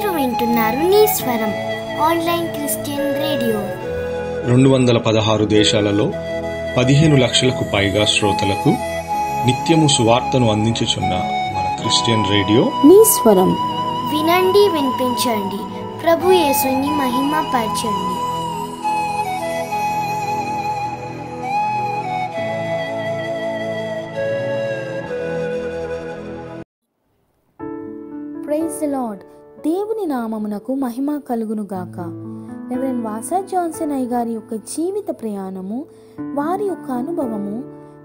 మీరు వింటున్నారు నీ స్వరం. Online Christian radio. రెండు వందల పదహారు దేశాలలో పదిహేను లక్షలకు పైగా శ్రోతలకు నిత్యము సువార్తను అందించుచున్న మన క్రిస్టియన్ రేడియో. మీ స్వరం. వినండి వినిపించండి. ప్రభు యేసుని మహిమ పరచండి ప్రైజ్ ద లార్డ్. దేవుని నామమునకు మహిమ కలుగును గాక. రెవరెండ్ వాసా జాన్సన్ అయ్య గారి యొక్క జీవిత ప్రయాణము వారి యొక్క అనుభవము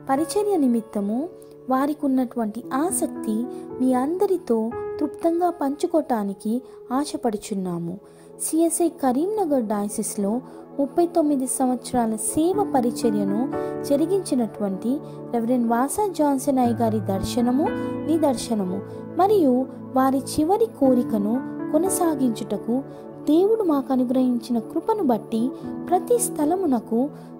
పరిచర్య నిమిత్తము వారికి ఉన్నటువంటి ఆసక్తి మీ అందరితో తృప్తంగా పంచుకోవటానికి ఆశపడుచున్నాము. సిఎస్ఐ కరీంనగర్ డయాసిస్లో ముప్పై తొమ్మిది సంవత్సరాల సేవ పరిచర్యను జరిగించినటువంటి రెవరెన్ వాసా జాన్సన్ అయ్య గారి దర్శనము నిదర్శనము మరియు వారి చివరి కోరికను కొనసాగించుటకు దేవుడు మాకు అనుగ్రహించిన కృపను బట్టి ప్రతి స్థలమునకు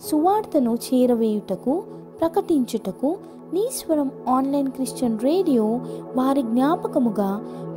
సువార్తను చేరవేయుటకు ప్రకటించుటకు నీశ్వరం ఆన్లైన్ క్రిస్టియన్ రేడియో వారి జ్ఞాపకముగా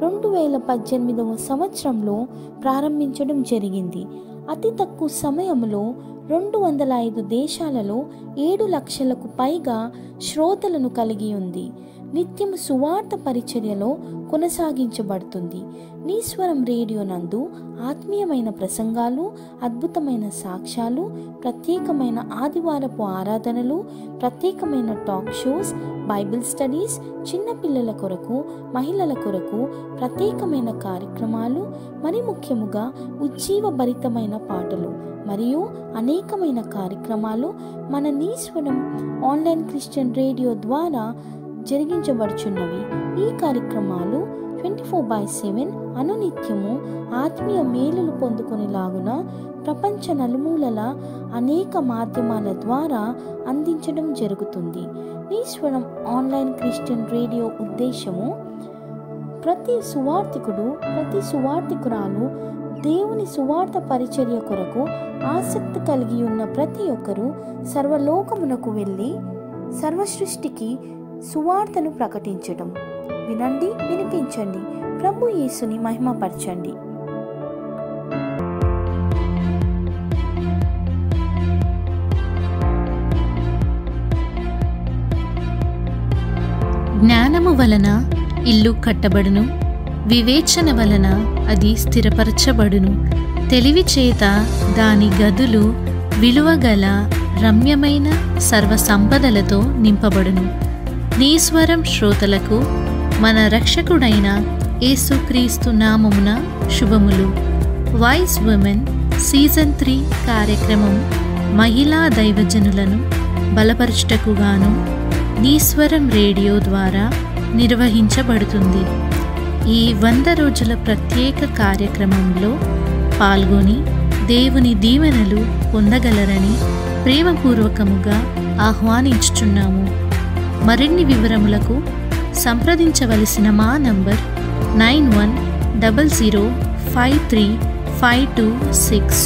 రెండు వేల పద్దెనిమిదవ సంవత్సరంలో ప్రారంభించడం జరిగింది. అతి తక్కువ సమయంలో రెండు వందల ఐదు దేశాలలో ఏడు లక్షలకు పైగా శ్రోతలను కలిగి ఉంది. నిత్యం సువార్త పరిచర్యలో కొనసాగించబడుతుంది. నీశ్వరం రేడియో నందు ఆత్మీయమైన ప్రసంగాలు అద్భుతమైన సాక్ష్యాలు ప్రత్యేకమైన ఆదివారపు ఆరాధనలు ప్రత్యేకమైన టాక్ షోస్ బైబిల్ స్టడీస్ చిన్నపిల్లల కొరకు మహిళల కొరకు ప్రత్యేకమైన కార్యక్రమాలు మరి ముఖ్యముగా ఉజ్జీవభరితమైన పాటలు మరియు అనేకమైన కార్యక్రమాలు మన నీశ్వరం ఆన్లైన్ క్రిస్టియన్ రేడియో ద్వారా జరిగించబడుచున్నవి. ఈ కార్యక్రమాలు ట్వంటీ ఫోర్ బై సెవెన్ అనునిత్యము ఆత్మీయ మేలులు పొందుకునేలాగున ప్రపంచ నలుమూలల అనేక మాధ్యమాల ద్వారా అందించడం జరుగుతుంది. ఈశ్వరం ఆన్లైన్ క్రిస్టియన్ రేడియో ఉద్దేశము ప్రతి సువార్థికుడు ప్రతి సువార్థికురాలు దేవుని సువార్త పరిచర్య కొరకు ఆసక్తి కలిగి ఉన్న ప్రతి ఒక్కరూ సర్వలోకమునకు వెళ్ళి సర్వసృష్టికి సువార్తను ప్రకటించడం వినండి వినిపించండి. ప్రభు యేసుని మహిమపరచండి. జ్ఞానము వలన ఇల్లు కట్టబడును వివేచన వలన అది స్థిరపరచబడును. తెలివి చేత దాని గదులు విలువగల రమ్యమైన సర్వసంపదలతో నింపబడును. నీ స్వరం శ్రోతలకు మన రక్షకుడైన యేసుక్రీస్తు నామమున శుభములు. వైస్ ఉమెన్ సీజన్ త్రీ కార్యక్రమం మహిళా దైవజనులను బలపరచుటకుగాను నీస్వరం రేడియో ద్వారా నిర్వహించబడుతుంది. ఈ వంద రోజుల ప్రత్యేక కార్యక్రమంలో పాల్గొని దేవుని దీవెనలు పొందగలరని ప్రేమపూర్వకముగా ఆహ్వానించుచున్నాము. మరిన్ని వివరములకు సంప్రదించవలసిన మా number nine one double zero five three five two six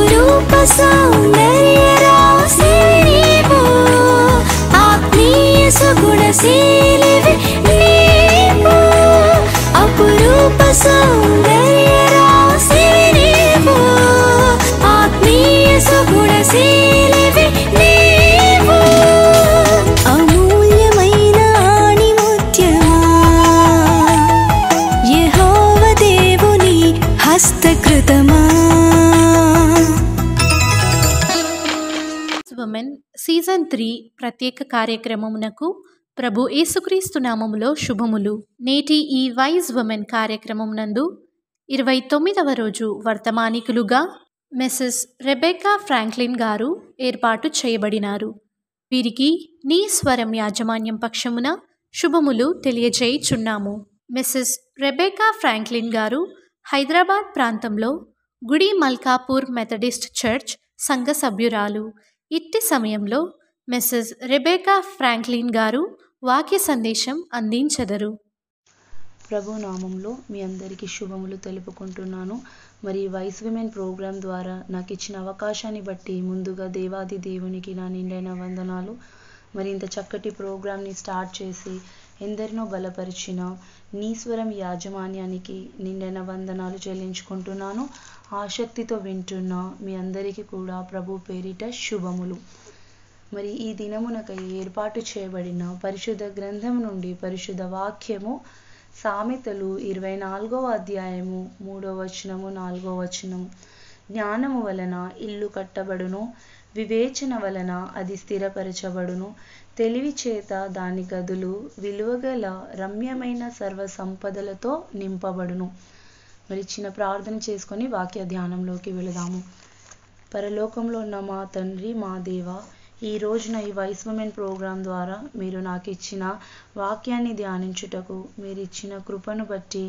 అపురూప సౌందర్య రాశి నీవు. ఆత్మీయ సుగుణశీలివి నీవు. అపురూప సౌందర్య ప్రత్యేక కార్యక్రమమునకు ప్రభు యేసుక్రీస్తు నామములో శుభములు. నేటి ఈ వైజ్ ఉమెన్ కార్యక్రమం నందు ఇరవై తొమ్మిదవ రోజు వర్తమానికులుగా మెస్సెస్ రెబెకా ఫ్రాంక్లిన్ గారు ఏర్పాటు చేయబడినారు. వీరికి నీ స్వరం యాజమాన్యం పక్షమున శుభములు తెలియజేయుచున్నాము. మిస్సెస్ రెబెకా ఫ్రాంక్లిన్ గారు హైదరాబాద్ ప్రాంతంలో గుడి మల్కాపూర్ మెథడిస్ట్ చర్చ్ సంఘ సభ్యురాలు ఇట్టి సమయంలో మిస్సెస్ రెబేకా ఫ్రాంక్లిన్ గారు వాక్య సందేశం అందించెదరు. ప్రభు నామంలో మీ అందరికీ శుభములు తెలుపుకుంటున్నాను. మరి వైస్ విమెన్ ప్రోగ్రాం ద్వారా నాకు ఇచ్చిన అవకాశాన్ని బట్టి ముందుగా దేవాది దేవునికి నా నిండైన వందనాలు. మరి ఇంత చక్కటి ప్రోగ్రాంని స్టార్ట్ చేసి ఎందరినో బలపరిచిన నీశ్వరం యాజమాన్యానికి నిండైన వందనాలు చెల్లించుకుంటున్నాను. ఆసక్తితో వింటున్న మీ అందరికీ కూడా ప్రభు పేరిట శుభములు. మరి ఈ దినమునకై ఏర్పాటు చేయబడిన పరిశుద్ధ గ్రంథం నుండి పరిశుద్ధ వాక్యము సామెతలు ఇరవై నాలుగవ అధ్యాయము మూడవ వచనము నాలుగవ వచనము. జ్ఞానము వలన ఇల్లు కట్టబడును వివేచన వలన అది స్థిరపరచబడును. తెలివి చేత దాని గదులు విలువగల రమ్యమైన సర్వ సంపదలతో నింపబడును. మరి చిన్న ప్రార్థన చేసుకొని వాక్య ధ్యానంలోకి వెళదాము. పరలోకంలో ఉన్న మా తండ్రి మా దేవ ఈ రోజున ఈ వైస్ ఉమెన్ ప్రోగ్రాం ద్వారా మీరు నాకు ఇచ్చిన వాక్యాన్ని ధ్యానించుటకు మీరు ఇచ్చిన కృపను బట్టి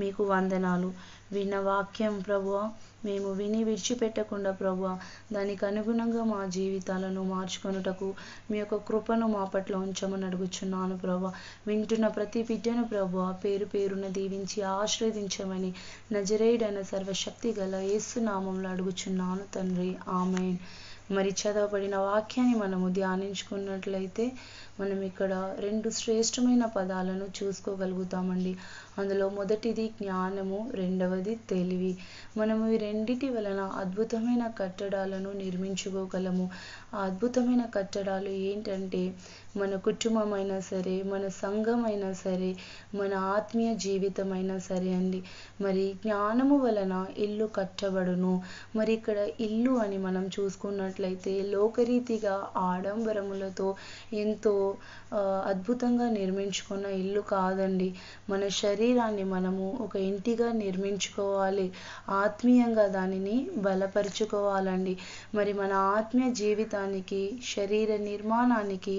మీకు వందనాలు. విన్న వాక్యం ప్రభువ మేము విని విడిచిపెట్టకుండా ప్రభువ దానికి అనుగుణంగా మా జీవితాలను మార్చుకొనుటకు మీ యొక్క కృపను మా పట్ల ఉంచమని అడుగుచున్నాను ప్రభు వింటున్న ప్రతి బిడ్డను ప్రభు పేరు పేరున దీవించి ఆశ్రవదించమని నజరేయుడైన సర్వశక్తి గల ఏసునామంలో అడుగుచున్నాను తండ్రి. ఆమెన్. మరి చదవబడిన వాక్యాన్ని మనము ధ్యానించుకున్నట్లయితే మనం ఇక్కడ రెండు శ్రేష్టమైన పదాలను చూసుకోగలుగుతామండి. అందులో మొదటిది జ్ఞానము రెండవది తెలివి. మనము ఈ రెండిటి వలన అద్భుతమైన కట్టడాలను నిర్మించుకోగలము. ఆ అద్భుతమైన కట్టడాలు ఏంటంటే మన కుటుంబం అయినా సరే మన సంఘం అయినా సరే మన ఆత్మీయ జీవితం అయినా సరే అండి. మరి జ్ఞానము వలన ఇల్లు కట్టబడును. మరి ఇక్కడ ఇల్లు అని మనం చూసుకున్నట్లయితే లోకరీతిగా ఆడంబరములతో ఎంతో అద్భుతంగా నిర్మించుకున్న ఇల్లు కాదండి. మన శరీరాన్ని మనము ఒక ఇంటిగా నిర్మించుకోవాలి. ఆత్మీయంగా దానిని బలపరుచుకోవాలండి. మరి మన ఆత్మీయ జీవితానికి శరీర నిర్మాణానికి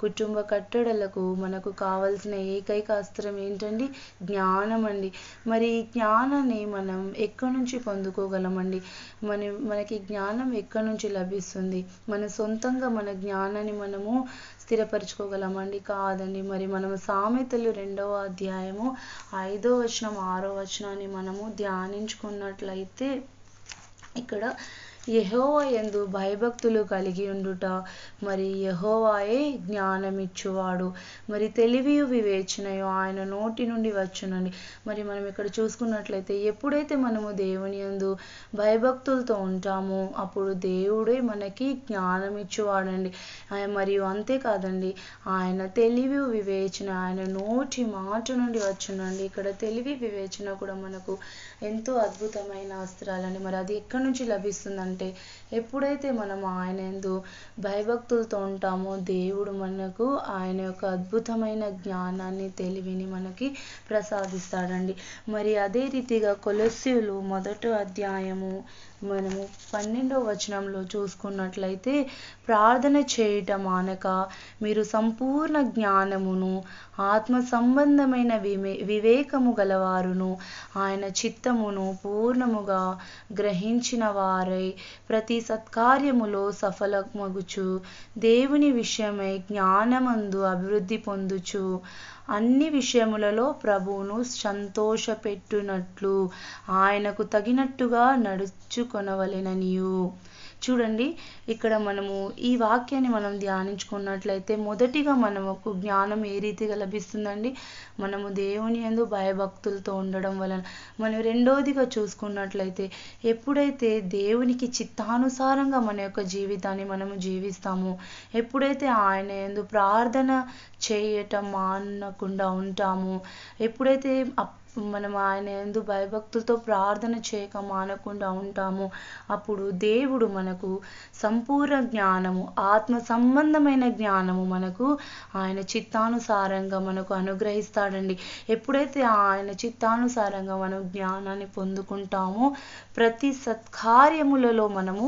కుటుంబ కట్టడలకు మనకు కావలసిన ఏకైక అస్త్రం ఏంటండి? జ్ఞానం అండి మరి ఈ జ్ఞానాన్ని మనం ఎక్కడి నుంచి పొందుకోగలమండి? మన మనకి జ్ఞానం ఎక్కడి నుంచి లభిస్తుంది? మన సొంతంగా మన జ్ఞానాన్ని మనము స్థిరపరచుకోగలమండి. కాదండి మరి మనము సామెతలు రెండవ అధ్యాయము ఐదో వచనం ఆరో వచనాన్ని మనము ధ్యానించుకున్నట్లయితే ఇక్కడ యెహోవా యందు భయభక్తులు కలిగి ఉండుట మరి యహోవాయే జ్ఞానమిచ్చువాడు. మరి తెలివియు వివేచనయు ఆయన నోటి నుండి వచ్చునండి మరి మనం ఇక్కడ చూసుకున్నట్లయితే ఎప్పుడైతే మనము దేవుని యందు భయభక్తులతో ఉంటామో అప్పుడు దేవుడే మనకి జ్ఞానం ఇచ్చువాడండి ఆయన మరియు అంతేకాదండి ఆయన తెలివి వివేచన ఆయన నోటి మాట నుండి వచ్చునండి. ఇక్కడ తెలివి వివేచన కూడా మనకు ఎంతో అద్భుతమైన అస్త్రాలండి. మరి అది ఎక్కడి నుంచి లభిస్తుందంటే ఎప్పుడైతే మనం ఆయన యందు భయభక్తులతో ఉంటామో దేవుడు మనకు ఆయన యొక్క అద్భుతమైన జ్ఞానాన్ని తెలివిని మనకి ప్రసాదిస్తాడండి. మరి అదే రీతిగా కొలస్యులు మొదటి అధ్యాయము మనము పన్నెండవ వచనంలో చూసుకున్నట్లయితే ప్రార్థన చేయటం మానక మీరు సంపూర్ణ జ్ఞానమును ఆత్మ సంబంధమైన విమే వివేకము గలవారును. ఆయన చిత్తమును పూర్ణముగా గ్రహించిన వారై ప్రతి సత్కార్యములో సఫలమగుచు. దేవుని విషయమై జ్ఞానమందు అభివృద్ధి పొందుచు. అన్ని విషయములలో ప్రభువును సంతోషపెట్టునట్లు ఆయనకు తగినట్టుగా నడుచుకొనవలెననియు. చూడండి ఇక్కడ మనము ఈ వాక్యాన్ని మనం ధ్యానించుకున్నట్లయితే మొదటిగా మనకు జ్ఞానం ఏ రీతిగా లభిస్తుందండి? మనము దేవుని ఎందు భయభక్తులతో ఉండడం వలన. మనం రెండోదిగా చూసుకున్నట్లయితే ఎప్పుడైతే దేవునికి చిత్తానుసారంగా మన యొక్క జీవితాన్ని మనము జీవిస్తామో ఎప్పుడైతే ఆయన ఎందు ప్రార్థన చేయటం మానకుండా ఉంటామో ఎప్పుడైతే మనం ఆయన ఎందు భయభక్తులతో ప్రార్థన చేయక మానకుండా ఉంటాము అప్పుడు దేవుడు మనకు సంపూర్ణ జ్ఞానము ఆత్మ సంబంధమైన జ్ఞానము మనకు ఆయన చిత్తానుసారంగా మనకు పొందుతాడండి ఎప్పుడైతే ఆయన చిత్తానుసారంగా మనం జ్ఞానాన్ని పొందుకుంటామో ప్రతి సత్కార్యములలో మనము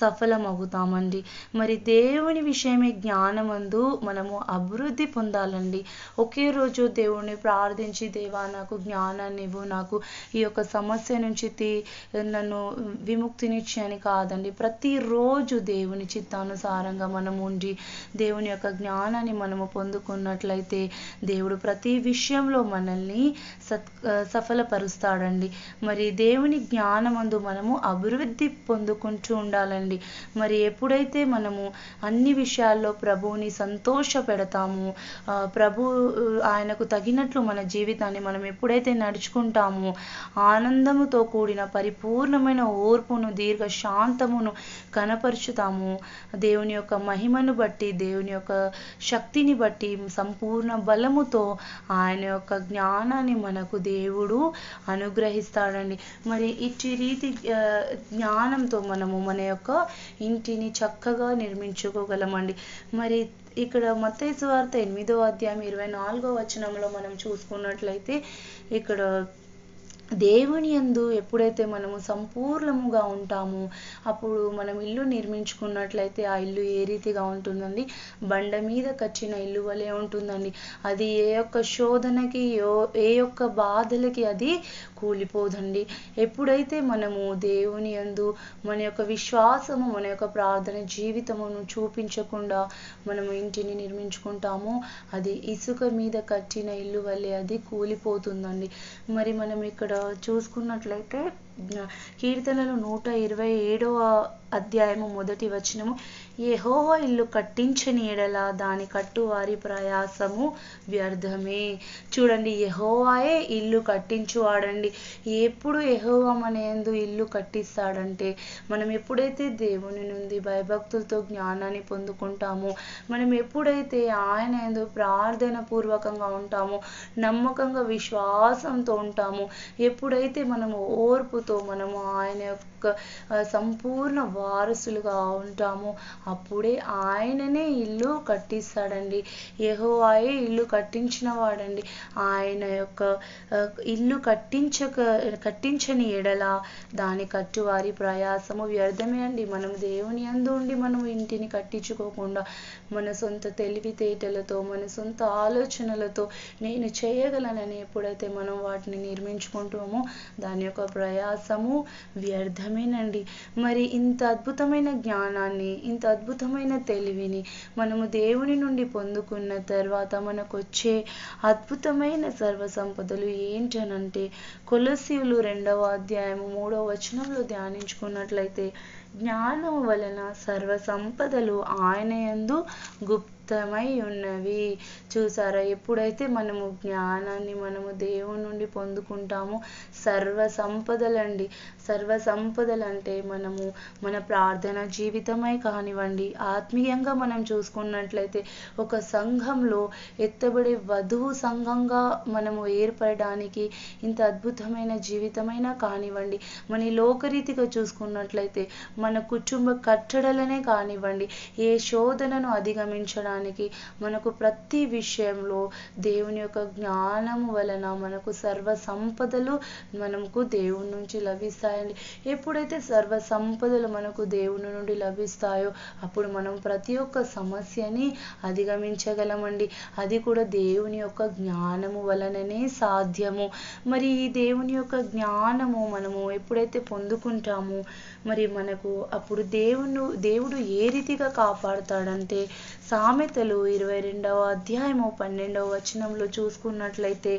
సఫలమవుతామండి. మరి దేవుని విషయమే జ్ఞానమందు మనము అభివృద్ధి పొందాలండి. ఒకే రోజు దేవుణ్ణి ప్రార్థించి దేవా నాకు జ్ఞానాన్ని ఇవ్వు. నాకు ఈ యొక్క సమస్య నుంచి తీ నన్ను విముక్తినిచ్చని కాదండి. ప్రతిరోజు దేవుని చిత్తానుసారంగా మనం ఉండి దేవుని యొక్క జ్ఞానాన్ని మనము పొందుకున్నట్లయితే దేవుడు ప్రతి విషయంలో మనల్ని సత్ సఫలపరుస్తాడండి. మరి దేవుని జ్ఞానమందు మనము అభివృద్ధి పొందుకుంటూ ఉండాలండి. మరి ఎప్పుడైతే మనము అన్ని విషయాల్లో ప్రభువుని సంతోష పెడతాము ఆ, ప్రభు ఆయనకు తగినట్లు మన జీవితాన్ని మనం ఎప్పుడైతే నడుచుకుంటామో ఆనందముతో కూడిన పరిపూర్ణమైన ఓర్పును దీర్ఘ శాంతమును కనపరుచుతాము. దేవుని యొక్క మహిమను బట్టి దేవుని యొక్క శక్తిని బట్టి సంపూర్ణ బలముతో ఆయన యొక్క జ్ఞానాన్ని మనకు దేవుడు అనుగ్రహిస్తాడండి. మరి ఇట్టి రీతి జ్ఞానంతో మనము మన యొక్క ఇంటిని చక్కగా నిర్మించుకోగలమండి. మరి ఇక్కడ మత్తయి వార్త ఎనిమిదో అధ్యాయం ఇరవై నాలుగో వచనంలో మనం చూసుకున్నట్లయితే ఇక్కడ దేవుని యందు ఎప్పుడైతే మనము సంపూర్ణముగా ఉంటామో అప్పుడు మనం ఇల్లు నిర్మించుకున్నట్లయితే ఆ ఇల్లు ఏ రీతిగా ఉంటుందండి? బండ మీద కచ్చిన ఇల్లు వలె ఉంటుందండి. అది ఏ యొక్క శోధనకి ఏ యొక్క బాధలకి అది కూలిపోదండి. ఎప్పుడైతే మనము దేవుని యందు మన యొక్క విశ్వాసము మన యొక్క ప్రార్థన జీవితమును చూపించకుండా మనము ఇంటిని నిర్మించుకుంటామో అది ఇసుక మీద కట్టిన ఇల్లు వల్లే అది కూలిపోతుందండి. మరి మనం ఇక్కడ చూసుకున్నట్లయితే కీర్తనలు నూట ఇరవై ఏడవ అధ్యాయము మొదటి వచనము. యెహోవా ఇల్లు కట్టించని ఎడల దాని కట్టువారి ప్రయాసము వ్యర్థమే. చూడండి యెహోవాయే ఇల్లు కట్టించువాడండి. ఎప్పుడు యెహోవా మన ఇల్లు కట్టిస్తాడంటే మనం ఎప్పుడైతే దేవుని నుండి భయభక్తులతో జ్ఞానాన్ని పొందుకుంటామో మనం ఎప్పుడైతే ఆయన ఎందు ప్రార్థన పూర్వకంగా ఉంటామో నమ్మకంగా విశ్వాసంతో ఉంటామో ఎప్పుడైతే మనము ఓర్పుతో మనము ఆయన యొక్క సంపూర్ణ వారసులుగా ఉంటాము. అప్పుడే ఆయననే ఇల్లు కట్టిస్తాడండి. యెహోవాయే ఇల్లు కట్టించిన వాడండి ఆయన యొక్క ఇల్లు కట్టించక కట్టించని ఎడల దాని కట్టువారి ప్రయాసము వ్యర్థమే అండి. మనం దేవుని అందు ఉండి మనం ఇంటిని కట్టించుకోకుండా మన సొంత తెలివితేటలతో మన సొంత ఆలోచనలతో నేను చేయగలనని ఎప్పుడైతే మనం వాటిని నిర్మించుకుంటామో దాని యొక్క ప్రయాసము వ్యర్థమేనండి. మరి ఇంత అద్భుతమైన జ్ఞానాన్ని ఇంత అద్భుతమైన తెలివిని మనము దేవుని నుండి పొందుకున్న తర్వాత మనకు వచ్చే అద్భుతమైన సర్వ సంపదలు ఏంటనంటే కొలసీలు రెండవ అధ్యాయము మూడవ వచనంలో ధ్యానించుకున్నట్లయితే జ్ఞానం వలన సర్వ సంపదలు ఆయన యందు గుప్తమై ఉన్నవి. చూసారా? ఎప్పుడైతే మనము జ్ఞానాన్ని మనము దేవుని నుండి పొందుకుంటామో సర్వ సంపదలండి. సర్వ సంపదలు అంటే మనము మన ప్రార్థన జీవితమై కానివ్వండి ఆత్మీయంగా మనం చూసుకున్నట్లయితే ఒక సంఘంలో ఎత్తబడే వధువు సంఘంగా మనము ఏర్పడడానికి ఇంత అద్భుతమైన జీవితమైనా కానివ్వండి మన లోకరీతిగా చూసుకున్నట్లయితే మన కుటుంబ కట్టడలనే కానివ్వండి ఏ శోధనను అధిగమించడానికి మనకు ప్రతి విషయంలో దేవుని యొక్క జ్ఞానము వలన మనకు సర్వ సంపదలు మనకు దేవుని నుంచి లభిస్తాయండి. ఎప్పుడైతే సర్వ సంపదలు మనకు దేవుని నుండి లభిస్తాయో అప్పుడు మనం ప్రతి ఒక్క సమస్యని అధిగమించగలమండి. అది కూడా దేవుని యొక్క జ్ఞానము వలననే సాధ్యము. మరి ఈ దేవుని యొక్క జ్ఞానము మనము ఎప్పుడైతే పొందుకుంటామో మరి మనకు అప్పుడు దేవుడు దేవుడు ఏ రీతిగా కాపాడుతాడంటే సామెతలు ఇరవై రెండవ అధ్యాయము పన్నెండవ వచనంలో చూసుకున్నట్లయితే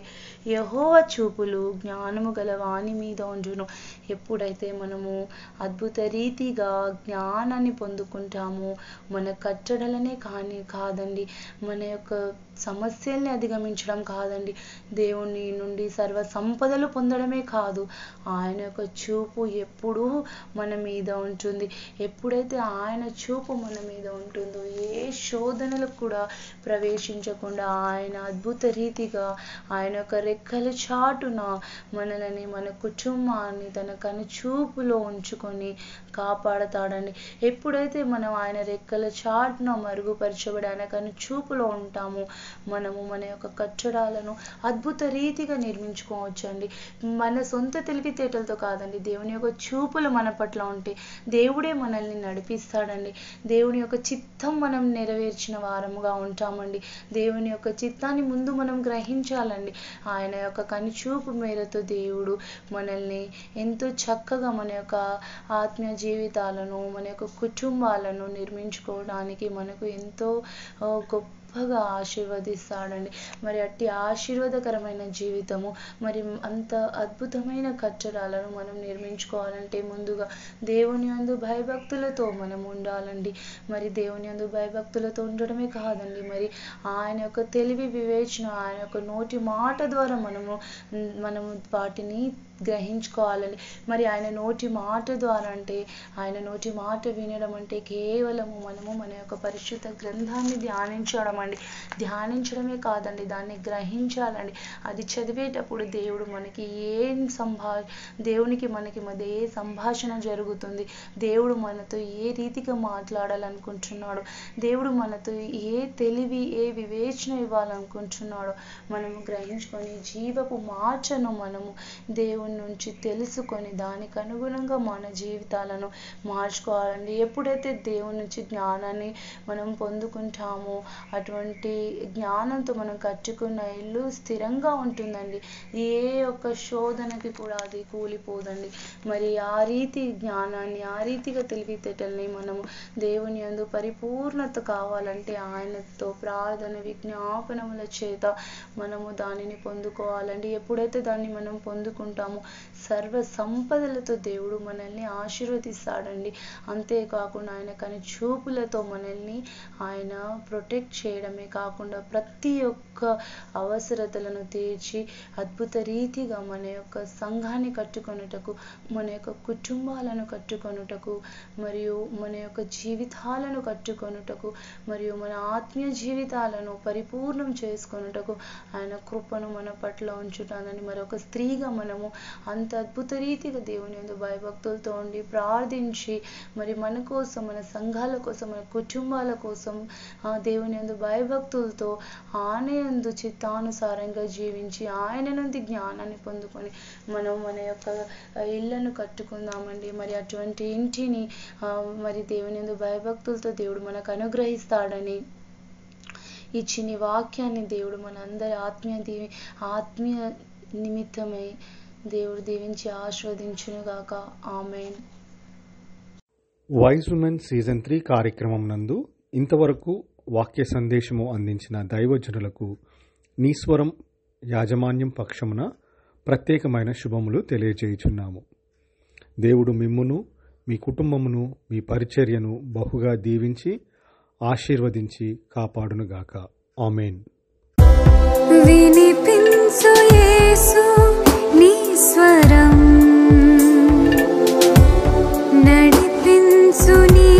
యహోవ చూపులు జ్ఞానము గల వాని మీద ఉండును. ఎప్పుడైతే మనము అద్భుత రీతిగా జ్ఞానాన్ని పొందుకుంటామో మన కట్టడలనే కానీ కాదండి. మన యొక్క సమస్యల్ని అధిగమించడం కాదండి. దేవుని నుండి సర్వ సంపదలు పొందడమే కాదు ఆయన యొక్క చూపు ఎప్పుడూ మన మీద ఉంటుంది. ఎప్పుడైతే ఆయన చూపు మన మీద ఉంటుందో ఏ శోధనలకు కూడా ప్రవేశించకుండా ఆయన అద్భుత రీతిగా ఆయన యొక్క రెక్కల చాటున మనలని మన కుటుంబాన్ని తన కనుచూపులో ఉంచుకొని కాపాడతాడండి. ఎప్పుడైతే మనం ఆయన రెక్కల చాటున మరుగుపరచబడి ఆయన కనుచూపులో ఉంటామో మనము మన యొక్క కట్టడాలను అద్భుత రీతిగా నిర్మించుకోవచ్చండి. మన సొంత తెలివితేటలతో కాదండి దేవుని యొక్క చూపులు మన పట్ల ఉంటే దేవుడే మనల్ని నడిపిస్తాడండి. దేవుని యొక్క చిత్తం మనం నెరవేర్చిన వారముగా ఉంటామండి. దేవుని యొక్క చిత్తాన్ని ముందు మనం గ్రహించాలండి. ఆయన యొక్క కనుచూపు మేరతో దేవుడు మనల్ని ఎంత ఎంతో చక్కగా మన యొక్క ఆత్మీయ జీవితాలను మన యొక్క కుటుంబాలను నిర్మించుకోవడానికి మనకు ఎంతో గొప్ప గొప్పగా ఆశీర్వదిస్తాడండి. మరి అట్టి ఆశీర్వాదకరమైన జీవితము మరి అంత అద్భుతమైన కట్టడాలను మనం నిర్మించుకోవాలంటే ముందుగా దేవుని యందు భయభక్తులతో మనం ఉండాలండి. మరి దేవుని యందు భయభక్తులతో ఉండడమే కాదండి మరి ఆయన యొక్క తెలివి వివేచన ఆయన యొక్క నోటి మాట ద్వారా మనము మనము వాటిని గ్రహించుకోవాలండి. మరి ఆయన నోటి మాట ద్వారా అంటే ఆయన నోటి మాట వినడం అంటే కేవలము మనము మన యొక్క పరిశుద్ధ గ్రంథాన్ని ధ్యానించడం అండి ధ్యానించడమే కాదండి దాన్ని గ్రహించాలండి. అది చదివేటప్పుడు దేవుడు మనకి ఏం సంభా దేవునికి మనకి మధ్య ఏ సంభాషణ జరుగుతుంది దేవుడు మనతో ఏ రీతిగా మాట్లాడాలనుకుంటున్నాడు దేవుడు మనతో ఏ తెలివి ఏ వివేచన ఇవ్వాలనుకుంటున్నాడో మనము గ్రహించుకొని జీవపు మార్చను మనము దేవుని నుంచి తెలుసుకొని దానికి అనుగుణంగా మన జీవితాలను మార్చుకోవాలండి. ఎప్పుడైతే దేవుని నుంచి జ్ఞానాన్ని మనం పొందుకుంటామో అటు అటువంటి జ్ఞానంతో మనం కట్టుకున్న ఇల్లు స్థిరంగా ఉంటుందండి. ఏ ఒక్క శోధనకి కూడా అది కూలిపోదండి. మరి ఆ రీతి జ్ఞానాన్ని ఆ రీతిగా తెలివితేటల్ని మనము దేవుని యందు పరిపూర్ణత కావాలంటే ఆయనతో ప్రార్థన విజ్ఞాపనముల చేత మనము దానిని పొందుకోవాలండి. ఎప్పుడైతే దాన్ని మనం పొందుకుంటామో సర్వ సంపదలతో దేవుడు మనల్ని ఆశీర్వదిస్తాడండి. అంతేకాకుండా ఆయన కని చూపులతో మనల్ని ఆయన ప్రొటెక్ట్ చేయడమే కాకుండా ప్రతి ఒక్క అవసరతలను తీర్చి అద్భుత రీతిగా మన యొక్క సంఘాన్ని కట్టుకొనుటకు మన యొక్క కుటుంబాలను కట్టుకొనుటకు మరియు మన యొక్క జీవితాలను కట్టుకొనుటకు మరియు మన ఆత్మీయ జీవితాలను పరిపూర్ణం చేసుకొనుటకు ఆయన కృపను మన పట్ల ఉంచుతానని మరొక స్త్రీగా మనము అంత అద్భుత రీతిగా దేవుని ఎందు భయభక్తులతో ఉండి ప్రార్థించి మరి మన కోసం మన సంఘాల కోసం మన కుటుంబాల కోసం దేవుని ఎందు భయభక్తులతో ఆయన ఎందు చిత్తానుసారంగా జీవించి ఆయన నుండి జ్ఞానాన్ని పొందుకొని మనం మన యొక్క ఇళ్ళను కట్టుకుందామండి. మరి అటువంటి ఇంటిని మరి దేవుని ఎందు భయభక్తులతో దేవుడు మనకు అనుగ్రహిస్తాడని ఇచ్చిన వాక్యాన్ని దేవుడు మనందరి ఆత్మీయ దీవి ఆత్మీయ నిమిత్తమై దేవుడు దీవించి ఆస్వాదించునుగాక amen. Wise women season three కార్యక్రమం నందు ఇంతవరకు వాక్య సందేశము అందించిన దైవజనులకు నీస్వరం యాజమాన్యం పక్షమున ప్రత్యేకమైన శుభములు తెలియజేయుచున్నాము దేవుడు మిమ్మును మీ కుటుంబమును మీ పరిచర్యను బహుగా దీవించి ఆశీర్వదించి కాపాడునుగాక. ఆమెన్. వినిపించు యేసు. स्वरम् नुनि